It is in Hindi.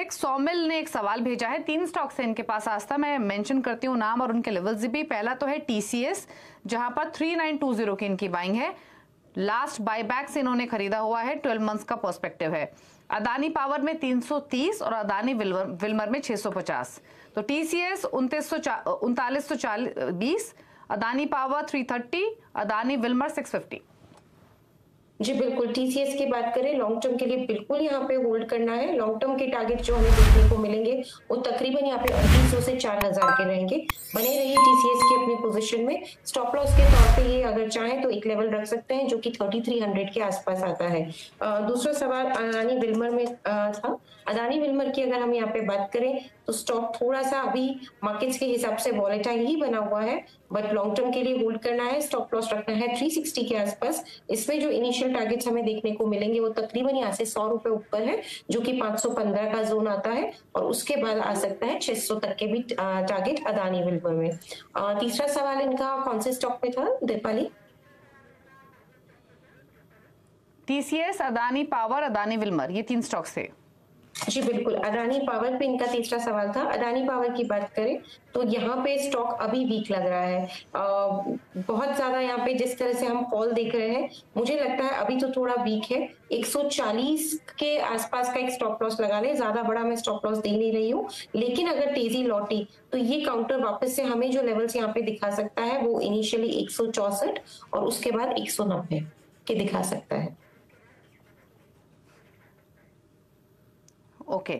एक सौमिल ने एक सवाल भेजा है। तीन स्टॉक्स है इनके पास आस्था मैं मेंशन करती हूँ नाम और उनके लेवल्स। भी पहला तो है टीसीएस जहाँ पर 3920 की इनकी बाइंग है। लास्ट बायबैक से इन्होंने खरीदा हुआ है। 12 मंथ्स का पर्सपेक्टिव है। अदानी पावर में 330 और अदानी विल्मर, विल्मर में 650 तो टीसीएस उनतालीस सौ अदानी पावर 330 अदानी विल्मर 650 जी बिल्कुल टीसीएस की बात करें लॉन्ग टर्म के लिए बिल्कुल यहाँ पे होल्ड करना है। लॉन्ग टर्म के टारगेट जो हमें देखने को मिलेंगे, वो तकरीबन यहाँ पे अड़तीस सौ से चार हज़ार के रहेंगे। बने रहिए टीसीएस की अपनी पोजीशन में। स्टॉप लॉस के तौर पे ये अगर चाहे तो एक लेवल रख सकते हैं, जो कि थर्टी थ्री हंड्रेड के आसपास आता है। दूसरा सवाल रानी विल्मर में था। अदानी विल्मर की अगर हम यहाँ पे बात करें तो स्टॉक थोड़ा सा अभी मार्केट्स के हिसाब से वॉलेटाइल ही बना हुआ है बट लॉन्ग टर्म के लिए होल्ड करना है स्टॉप लॉस रखना है 360 के आसपास। इसमें जो इनिशियल टारगेट्स हमें देखने को मिलेंगे, वो तकरीबन यहाँ से सौ रुपए ऊपर है, जो कि 515 का जोन आता है, और उसके बाद आ सकता है 600 तक के भी टारगेट अदानी विल्मर में। तीसरा सवाल इनका, कौन से स्टॉक में था, Deepali? TCS Adani power Adani Wilmar ये तीन स्टॉक्स थे। जी बिल्कुल। अदानी पावर पे इनका तीसरा सवाल था। अदानी पावर की बात करें तो यहाँ पे स्टॉक अभी वीक लग रहा है। आ, बहुत ज़्यादा यहाँ पे जिस तरह से हम कॉल देख रहे हैं मुझे लगता है अभी तो थोड़ा वीक है। 140 के आसपास का एक स्टॉप लॉस लगा ले। ज़्यादा बड़ा मैं स्टॉप लॉस दे नहीं रही हूँ। लेकिन अगर तेज़ी लौटी तो ये काउंटर वापस से हमें जो लेवल्स यहाँ पे दिखा सकता है वो इनिशियली एक और उसके बाद एक सौ नब्बे के दिखा सकता है। okay